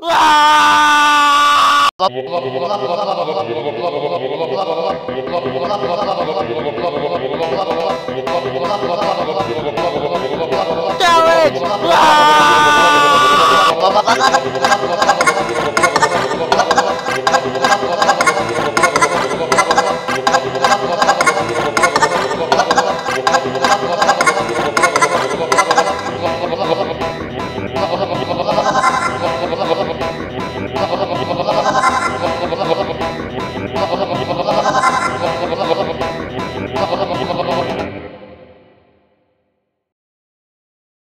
Ah! Damn it! Ah! Ha ha ha!